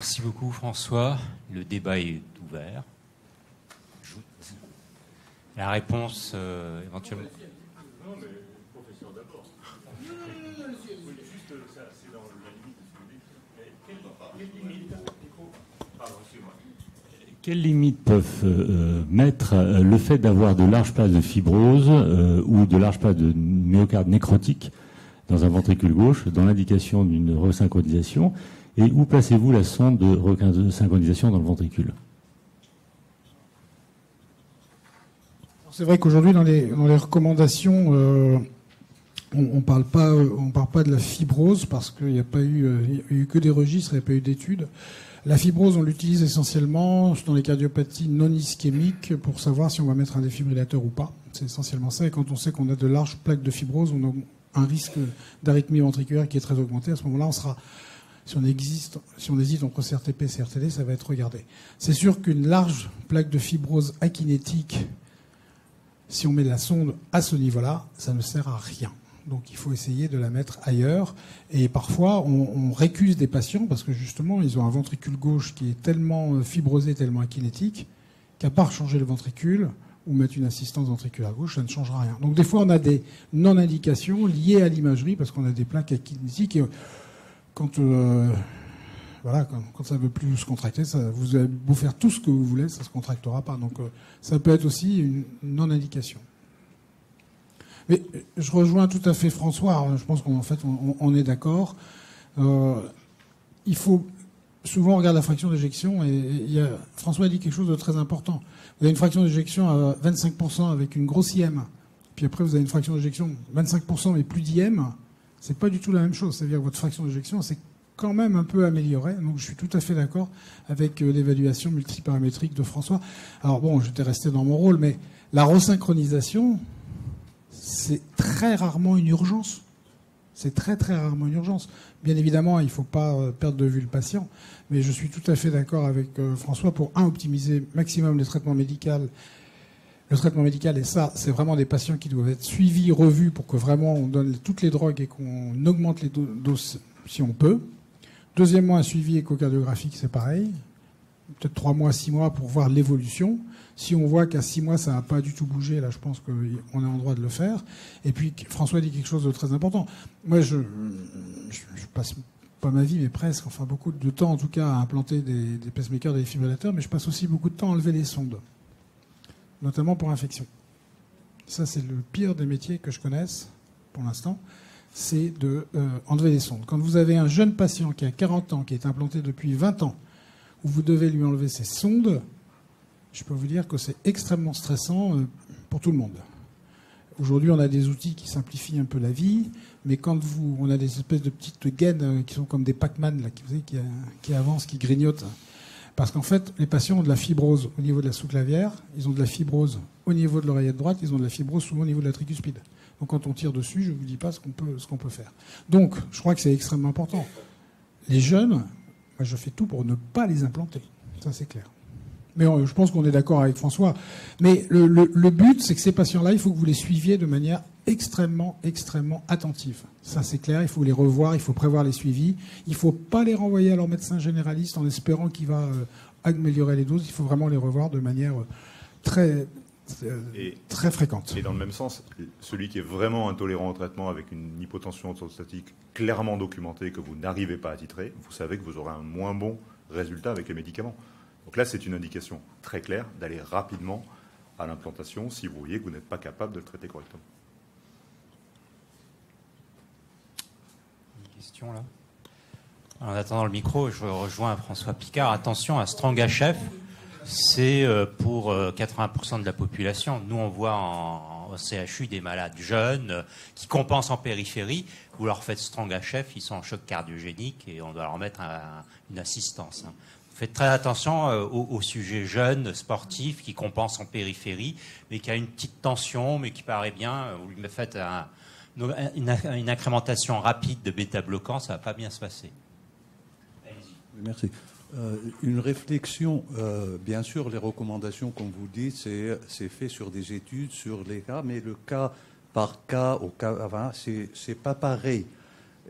Merci beaucoup François. Le débat est ouvert. La réponse euh, éventuellement. Non, mais professeur d'abord. Quelles limites peuvent euh, mettre euh, le fait d'avoir de larges places de fibrose ou de larges places de myocarde nécrotique dans un ventricule gauche dans l'indication d'une resynchronisation Et où placez-vous la sonde de resynchronisation dans le ventricule? C'est vrai qu'aujourd'hui, dans les, recommandations, euh, on ne parle, pas, parle pas de la fibrose parce qu'il n'y a, pas eu, euh, eu que des registres, il n'y a pas eu d'études. La fibrose, on l'utilise essentiellement dans les cardiopathies non ischémiques pour savoir si on va mettre un défibrillateur ou pas. C'est essentiellement ça. Et quand on sait qu'on a de larges plaques de fibrose, on a un risque d'arythmie ventriculaire qui est très augmenté. À ce moment-là, on sera si on, existe, si on hésite entre CRTP et CRTD, ça va être regardé. C'est sûr qu'une large plaque de fibrose akinétique si on met la sonde à ce niveau-là, ça ne sert à rien. Donc il faut essayer de la mettre ailleurs. Et parfois, on, récuse des patients parce que justement, ils ont un ventricule gauche qui est tellement euh, fibrosé, tellement akinétique, qu'à part changer le ventricule ou mettre une assistance ventriculaire gauche, ça ne changera rien. Donc des fois, on a des non-indications liées à l'imagerie parce qu'on a des plaques akinétiques. Et quand euh, voilà, quand, ça ne veut plus se contracter, vous allez beau faire tout ce que vous voulez, ça ne se contractera pas. Donc euh, ça peut être aussi une non-indication. Mais euh, je rejoins tout à fait François, hein, je pense qu'en fait on, est d'accord. Il faut souvent on regarde la fraction d'éjection et, François a dit quelque chose de très important. Vous avez une fraction d'éjection à 25% avec une grosse IM, puis après vous avez une fraction d'éjection 25% mais plus d'IM, c'est pas du tout la même chose. C'est-à-dire que votre fraction d'éjection c'est quand même un peu amélioré. Donc je suis tout à fait d'accord avec euh, l'évaluation multiparamétrique de François. Alors bon, j'étais resté dans mon rôle, mais la resynchronisation, c'est très rarement une urgence. C'est très très rarement une urgence. Bien évidemment, il ne faut pas euh, perdre de vue le patient, mais je suis tout à fait d'accord avec euh, François pour un optimiser maximum le traitement médical. Le traitement médical, et ça, c'est vraiment des patients qui doivent être suivis, revus pour que vraiment on donne toutes les drogues et qu'on augmente les doses si on peut. Deuxièmement, un suivi échocardiographique, c'est pareil. Peut-être trois mois, six mois pour voir l'évolution. Si on voit qu'à six mois, ça n'a pas du tout bougé, là, je pense qu'on est en droit de le faire. Et puis, François dit quelque chose de très important. Moi, je, passe pas ma vie, mais presque, enfin beaucoup de temps en tout cas, à implanter des, des pacemakers, des défibrillateurs, mais je passe aussi beaucoup de temps à enlever les sondes, notamment pour infection. Ça, c'est le pire des métiers que je connaisse pour l'instant c'est de euh, enlever les sondes. Quand vous avez un jeune patient qui a 40 ans, qui est implanté depuis 20 ans, où vous devez lui enlever ses sondes, je peux vous dire que c'est extrêmement stressant euh, pour tout le monde. Aujourd'hui, on a des outils qui simplifient un peu la vie, mais quand vous, on a des espèces de petites gaines euh, qui sont comme des Pac-Man qui, qui avancent, qui grignotent, parce qu'en fait, les patients ont de la fibrose au niveau de la sous-clavière, ils ont de la fibrose au niveau de l'oreillette droite, ils ont de la fibrose souvent au niveau de la tricuspide. Donc quand on tire dessus, je ne vous dis pas ce qu'on peut, faire. Donc, je crois que c'est extrêmement important. Les jeunes, je fais tout pour ne pas les implanter. Ça, c'est clair. Mais euh, je pense qu'on est d'accord avec François. Mais le, le but, c'est que ces patients-là, il faut que vous les suiviez de manière extrêmement, extrêmement attentive. Ça, c'est clair. Il faut les revoir, il faut prévoir les suivis. Il ne faut pas les renvoyer à leur médecin généraliste en espérant qu'il va euh, améliorer les doses. Il faut vraiment les revoir de manière euh, très, très fréquente. Et dans le même sens, celui qui est vraiment intolérant au traitement avec une hypotension orthostatique clairement documentée que vous n'arrivez pas à titrer, vous savez que vous aurez un moins bon résultat avec les médicaments. Donc là, c'est une indication très claire d'aller rapidement à l'implantation si vous voyez que vous n'êtes pas capable de le traiter correctement. Une question là En attendant le micro, je rejoins François Picard. Attention à Strong HF c'est euh, pour 80% euh, de la population. Nous, on voit en, CHU des malades jeunes euh, qui compensent en périphérie. Vous leur faites strong HF, ils sont en choc cardiogénique et on doit leur mettre une assistance. Faites très attention aux, sujets jeunes, sportifs, qui compensent en périphérie, mais qui a une petite tension, mais qui paraît bien. Vous lui faites une, incrémentation rapide de bêta-bloquant, ça ne va pas bien se passer. Merci. Euh, une réflexion, euh, bien sûr, les recommandations, comme vous dites, c'est fait sur des études, sur les cas, mais le cas par cas, au cas, enfin, c'est pas pareil.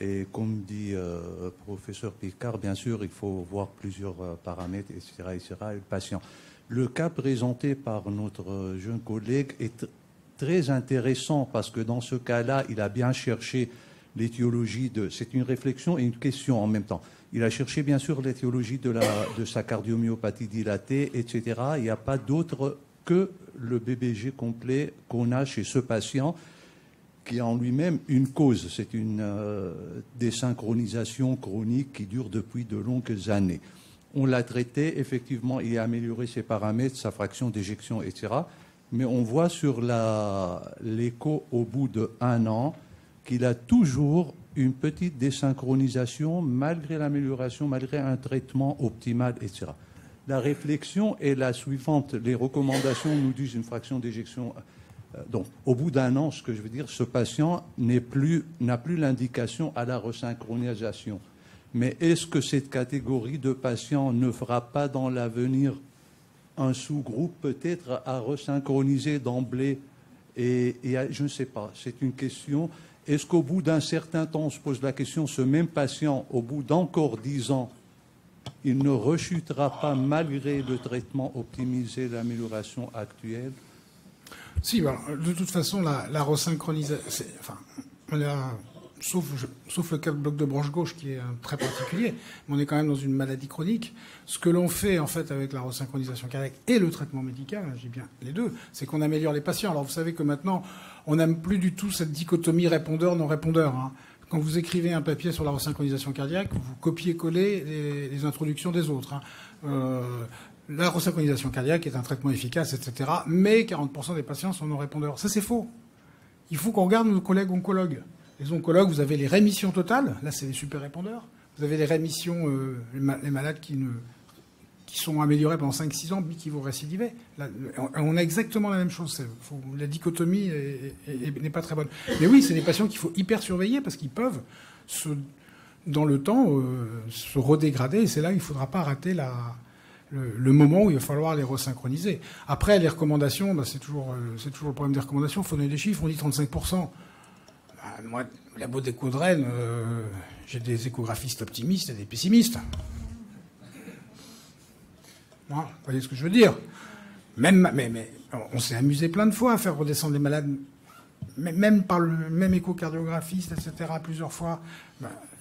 Et comme dit euh, professeur Picard, bien sûr, il faut voir plusieurs euh, paramètres, etc., etc., et le patient. Le cas présenté par notre jeune collègue est très intéressant parce que dans ce cas-là, il a bien cherché l'étiologie de. C'est une réflexion et une question en même temps. Il a cherché bien sûr l'étiologie de, de sa cardiomyopathie dilatée, etc. Il n'y a pas d'autre que le BBG complet qu'on a chez ce patient qui a en lui-même une cause. C'est une euh, désynchronisation chronique qui dure depuis de longues années. On l'a traité, effectivement, il a amélioré ses paramètres, sa fraction d'éjection, etc. Mais on voit sur l'écho au bout d'un an qu'il a toujours une petite désynchronisation malgré l'amélioration, malgré un traitement optimal, etc. La réflexion est la suivante. Les recommandations nous disent une fraction d'éjection donc, au bout d'un an, ce que je veux dire, ce patient n'a plus, plus l'indication à la resynchronisation. Mais est-ce que cette catégorie de patients ne fera pas dans l'avenir un sous-groupe peut-être à resynchroniser d'emblée et, je ne sais pas, c'est une question. Est-ce qu'au bout d'un certain temps, on se pose la question, ce même patient, au bout d'encore dix ans, il ne rechutera pas malgré le traitement optimisé, l'amélioration actuelle? Si, de toute façon, la, la resynchronisation, enfin, sauf, sauf, le bloc de branche gauche qui est très particulier, mais on est quand même dans une maladie chronique. Ce que l'on fait en fait avec la resynchronisation cardiaque et le traitement médical, j'ai bien les deux, c'est qu'on améliore les patients. Alors vous savez que maintenant, on n'aime plus du tout cette dichotomie répondeur-non répondeur. Hein. Quand vous écrivez un papier sur la resynchronisation cardiaque, vous copiez-collez les, introductions des autres. Hein. Euh, la resynchronisation cardiaque est un traitement efficace, etc. Mais 40% des patients sont non-répondeurs. Ça, c'est faux. Il faut qu'on regarde nos collègues oncologues. Les oncologues, vous avez les rémissions totales. Là, c'est les super répondeurs. Vous avez les rémissions, euh, les malades qui, ne, sont améliorés pendant 5-6 ans, mais qui vont récidiver. on a exactement la même chose. la dichotomie n'est pas très bonne. Mais oui, c'est des patients qu'il faut hyper surveiller parce qu'ils peuvent, dans le temps, euh, se redégrader. Et c'est là qu'il ne faudra pas rater la, le, moment où il va falloir les resynchroniser. Après, les recommandations, bah, c'est toujours, euh, toujours le problème des recommandations. Il faut donner des chiffres. On dit 35%. Bah, moi, la des de Rennes, euh, j'ai des échographistes optimistes et des pessimistes. vous voyez ce que je veux dire même, mais, on s'est amusé plein de fois à faire redescendre les malades, même par le même échocardiographiste, etc., plusieurs fois.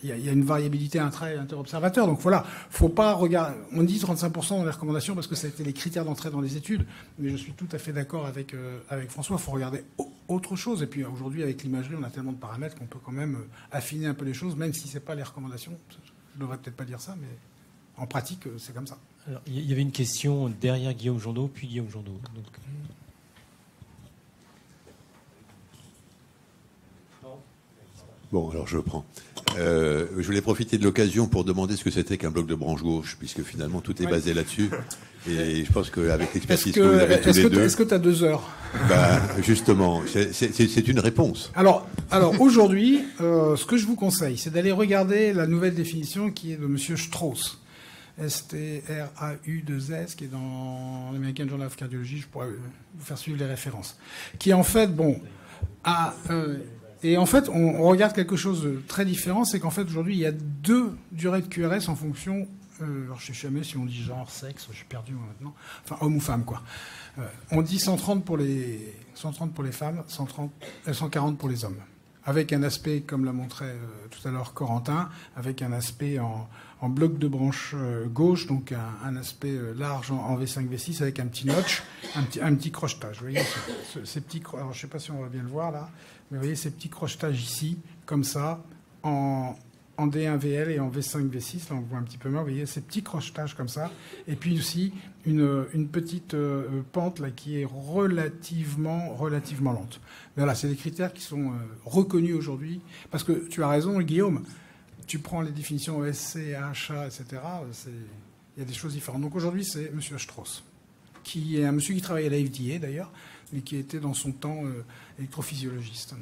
Bah, il y, a une variabilité inter-observateur. Donc voilà, faut pas regarder. On dit 35% dans les recommandations parce que ça a été les critères d'entrée dans les études. Mais je suis tout à fait d'accord avec, euh, avec François. Il faut regarder autre chose. Et puis aujourd'hui, avec l'imagerie, on a tellement de paramètres qu'on peut quand même euh, affiner un peu les choses, même si c'est pas les recommandations. Je devrais peut-être pas dire ça, mais en pratique, euh, c'est comme ça. il y avait une question derrière Guillaume Jondeau, puis Guillaume Jondeau. Bon, alors je prends. Euh, je voulais profiter de l'occasion pour demander ce que c'était qu'un bloc de branche gauche, puisque finalement tout est basé là-dessus. Et je pense qu'avec l'expertise que, vous avez tous les deux... Est-ce que tu as deux heures? Bah, Justement, c'est une réponse. Alors, alors aujourd'hui, euh, ce que je vous conseille, c'est d'aller regarder la nouvelle définition qui est de M. Strauss. S-T-R-A-U-2-S, qui est dans l'American Journal of Cardiology, je pourrais vous faire suivre les références. Qui en fait, bon, a... Euh, et en fait, on, regarde quelque chose de très différent, c'est qu'en fait, aujourd'hui, il y a deux durées de QRS en fonction, euh, alors je sais jamais si on dit genre, sexe, je suis perdu maintenant, enfin homme ou femme, quoi. Euh, on dit 130 pour les, 130 pour les femmes, 130, 140 euh, pour les hommes. Avec un aspect, comme l'a montré euh, tout à l'heure Corentin, avec un aspect en, en bloc de branche gauche, donc un, aspect large en, V5, V6 avec un petit notch, un petit, crochetage. Vous voyez, ces petits, alors je sais pas si on va bien le voir là, vous voyez ces petits crochetages ici, comme ça, en, D1VL et en V5, V6. Là, on voit un petit peu moins. Vous voyez ces petits crochetages comme ça. Et puis aussi une, petite euh, pente là qui est relativement, relativement lente. Voilà, c'est des critères qui sont euh, reconnus aujourd'hui. Parce que tu as raison, Guillaume. Tu prends les définitions OSC, HA, etc. Il y a des choses différentes. Donc aujourd'hui, c'est M. Strauss, qui est un monsieur qui travaille à la FDA d'ailleurs, mais qui était dans son temps euh, électrophysiologiste.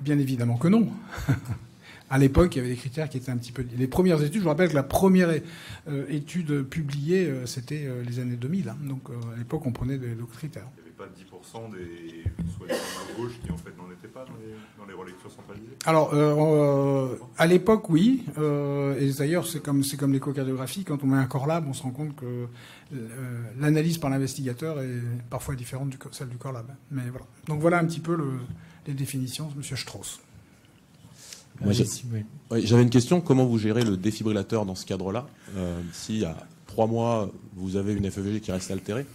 Bien évidemment que non. à l'époque, il y avait des critères qui étaient un petit peu. Les premières études, je vous rappelle que la première euh, étude publiée, euh, c'était les années 2000. Hein. donc à l'époque, on prenait d'autres critères. Pas 10% des soignants à gauche qui en fait n'en étaient pas dans les, dans les relectures centralisées Alors, euh, à l'époque, oui. et d'ailleurs, c'est comme, c'est comme l'échocardiographie. Quand on met un corps lab, on se rend compte que l'analyse par l'investigateur est parfois différente de celle du corps lab. Mais voilà. Donc voilà un petit peu le, les définitions, Monsieur Strauss. J'avais une question. Comment vous gérez le défibrillateur dans ce cadre-là euh, S'il y a trois mois, vous avez une FEVG qui reste altérée,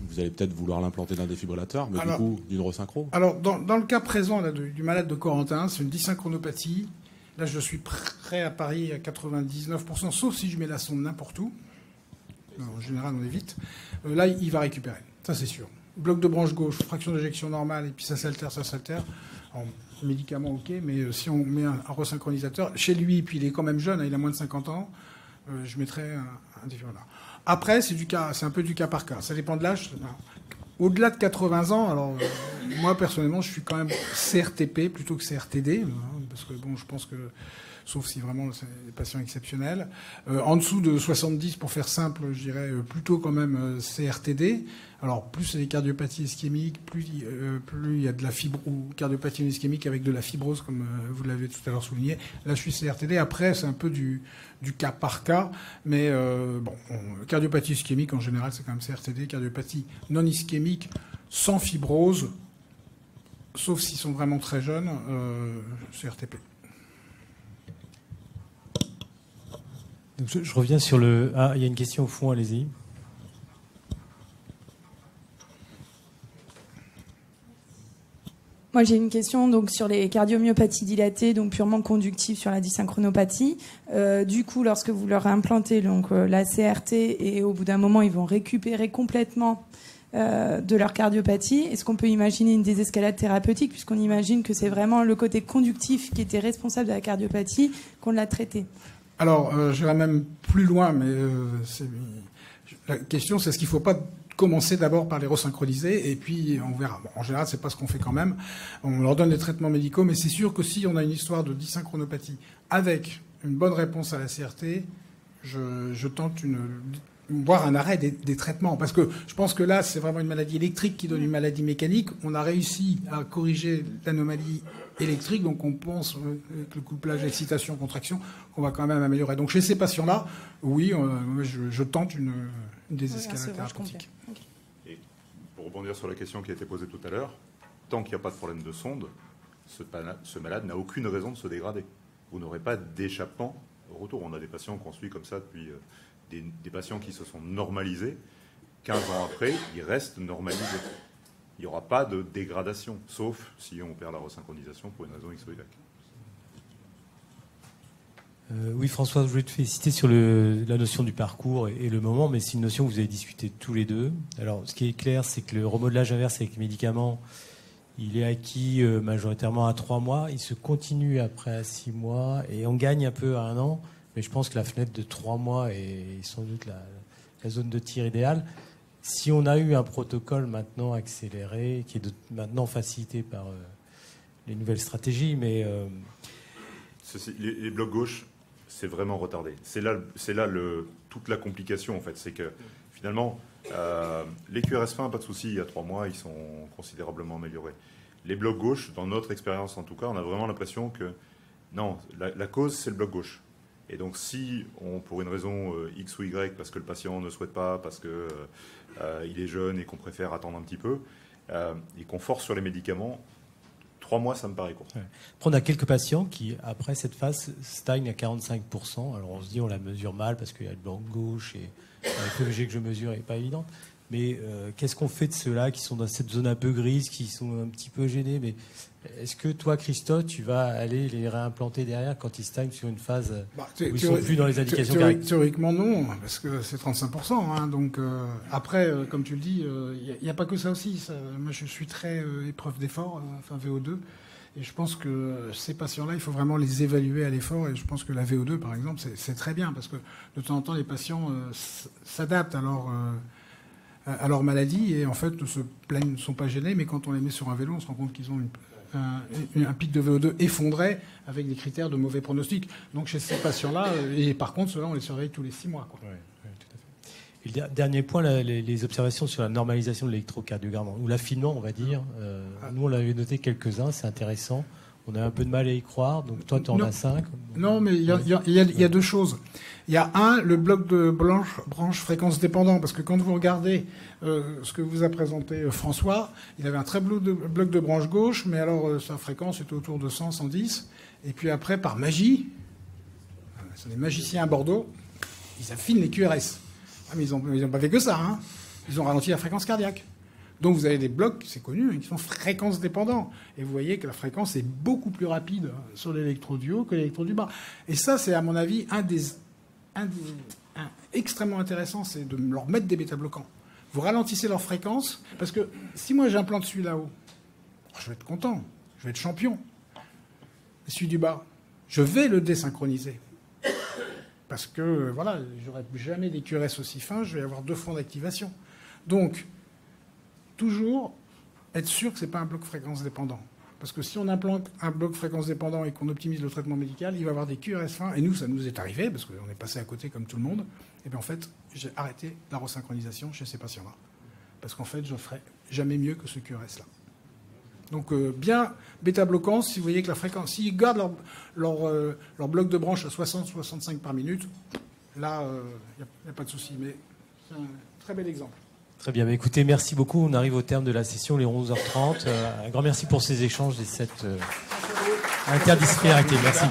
vous allez peut-être vouloir l'implanter d'un défibrillateur, mais du coup d'une resynchro Alors, dans, le cas présent du malade de Corentin, c'est une dysynchronopathie. Là, je suis prêt à Paris à 99%, sauf si je mets la sonde n'importe où. En général, on évite. Euh, là, il va récupérer. Ça, c'est sûr. Bloc de branche gauche, fraction d'éjection normale, et puis ça s'altère, ça s'altère médicament, ok, mais euh, si on met un, resynchronisateur, chez lui, puis il est quand même jeune, hein, il a moins de 50 ans, euh, je mettrais un, un. Après, c'est du cas, c'est un peu du cas par cas. Ça dépend de l'âge. Au-delà de 80 ans, alors euh, moi personnellement, je suis quand même CRTP plutôt que CRTD, hein, parce que bon, je pense que sauf si vraiment c'est des patients exceptionnels. Euh, en dessous de 70, pour faire simple, je dirais euh, plutôt quand même euh, CRTD. Alors plus c'est des cardiopathies ischémiques, plus, il y a de la fibre ou cardiopathie ischémique avec de la fibrose, comme vous l'avez tout à l'heure souligné. Là, je suis CRTD. Après, c'est un peu du, du cas par cas, mais bon, cardiopathie ischémique en général, c'est quand même CRTD. Cardiopathie non ischémique sans fibrose, sauf s'ils sont vraiment très jeunes, CRTP. Je, reviens sur le. Ah, il y a une question au fond, allez-y. Moi, j'ai une question donc sur les cardiomyopathies dilatées, donc purement conductives sur la dysynchronopathie. Euh, du coup, lorsque vous leur implantez donc euh, la CRT et au bout d'un moment, ils vont récupérer complètement euh, de leur cardiopathie, est-ce qu'on peut imaginer une désescalade thérapeutique puisqu'on imagine que c'est vraiment le côté conductif qui était responsable de la cardiopathie qu'on l'a traité? Alors, euh, j'irai même plus loin, mais euh, la question, c'est est-ce qu'il ne faut pas commencer d'abord par les resynchroniser et puis on verra. en général, c'est pas ce qu'on fait quand même. On leur donne des traitements médicaux, mais c'est sûr que si on a une histoire de dysynchronopathie avec une bonne réponse à la CRT, je tente une voire un arrêt des, traitements. Parce que je pense que là, c'est vraiment une maladie électrique qui donne une maladie mécanique. On a réussi à corriger l'anomalie électrique, donc on pense, euh, avec le couplage excitation-contraction, qu'on va quand même améliorer. Donc chez ces patients-là, oui, euh, je, tente une, désescalade thérapeutique. Et pour rebondir sur la question qui a été posée tout à l'heure, tant qu'il n'y a pas de problème de sonde, ce, ce malade n'a aucune raison de se dégrader. Vous n'aurez pas d'échappement au retour. On a des patients qu'on suit comme ça depuis... Euh, des, patients qui se sont normalisés, 15 ans après, ils restent normalisés. Il n'y aura pas de dégradation, sauf si on perd la resynchronisation pour une raison X. Euh, oui, François, je voulais te féliciter sur la notion du parcours et, le moment, mais c'est une notion que vous avez discutée tous les deux. Alors, ce qui est clair, c'est que le remodelage inverse avec les médicaments, il est acquis euh, majoritairement à trois mois, il se continue après à six mois, et on gagne un peu à un an. Mais je pense que la fenêtre de trois mois est sans doute la, zone de tir idéale. Si on a eu un protocole maintenant accéléré, qui est maintenant facilité par euh, les nouvelles stratégies, mais... Euh, les, blocs gauches, c'est vraiment retardé. C'est là, là le, toute la complication, en fait. C'est que finalement, euh, les QRS1, pas de souci, il y a trois mois, ils sont considérablement améliorés. Les blocs gauches, dans notre expérience en tout cas, on a vraiment l'impression que non, la cause, c'est le bloc gauche. Et donc, si on, pour une raison euh, X ou Y, parce que le patient ne souhaite pas, parce qu'il euh, euh, est jeune et qu'on préfère attendre un petit peu, et qu'on force sur les médicaments, trois mois, ça me paraît court. On a quelques patients qui, après cette phase, stagnent à 45%. Alors, on se dit, on la mesure mal parce qu'il y a le blanc gauche et la que je mesure n'est pas évidente. Mais qu'est-ce qu'on fait de ceux-là qui sont dans cette zone un peu grise, qui sont un petit peu gênés? Mais est-ce que toi, Christophe, tu vas aller les réimplanter derrière quand ils stagnent sur une phase bah, où ils sont plus dans les indications Théoriquement, non, parce que c'est 35%. Hein, donc euh, après, euh, comme tu le dis, il euh, n'y a, pas que ça aussi. moi, je suis très épreuve d'effort, enfin VO2. Et je pense que ces patients-là, il faut vraiment les évaluer à l'effort. Et je pense que la VO2, par exemple, c'est très bien parce que de temps en temps, les patients s'adaptent à leur, à leur maladie et en fait ne se plaignent, ne sont pas gênés. Mais quand on les met sur un vélo, on se rend compte qu'ils ont une, un, pic de VO2 effondré avec des critères de mauvais pronostic. Donc chez ces patients-là, euh, et par contre, ceux-là, on les surveille tous les six mois. Quoi. dernier point, les, observations sur la normalisation de l'électrocardiogramme, ou l'affinement, on va dire. Euh, nous, on avait noté quelques-uns, c'est intéressant. On a un peu de mal à y croire, donc toi, tu en as cinq. Non, mais il y, a, deux choses. Il y a un, le bloc de branche, branche fréquence dépendant, parce que quand vous regardez euh, ce que vous a présenté euh, François, il avait un très bloc de, bloc de branche gauche, mais alors sa fréquence était autour de 100, 110. Et puis après, par magie, ce sont des magiciens à Bordeaux, ils affinent les QRS. Ah, mais ils n'ont pas fait que ça. Hein. Ils ont ralenti la fréquence cardiaque. Donc vous avez des blocs, c'est connu, hein, qui sont fréquences dépendants. Et vous voyez que la fréquence est beaucoup plus rapide sur l'électrode du haut que l'électrode du bas. Et ça, c'est à mon avis un des, extrêmement intéressant, c'est de leur mettre des bêta-bloquants. Vous ralentissez leur fréquence, parce que si moi j'implante celui là-haut, je vais être content, je vais être champion. celui du bas, je vais le désynchroniser. Parce que, voilà, j'aurai jamais des QRS aussi fins, je vais avoir deux fonds d'activation. Donc, toujours être sûr que ce n'est pas un bloc fréquence dépendant. Parce que si on implante un bloc fréquence dépendant et qu'on optimise le traitement médical, il va avoir des QRS fins. Et nous, ça nous est arrivé, parce qu'on est passé à côté comme tout le monde. Et bien en fait, j'ai arrêté la resynchronisation chez ces patients-là. Parce qu'en fait, je ne ferai jamais mieux que ce QRS-là. Donc euh, bien bêta-bloquant, si vous voyez que la fréquence, s'ils gardent leur, euh, bloc de branche à 60-65 par minute, là, il euh, n'y a, pas de souci. Mais c'est un très bel exemple. Très bien, écoutez, merci beaucoup. On arrive au terme de la session, les 11h30. un grand merci pour ces échanges et cette interdisciplinarité. Merci.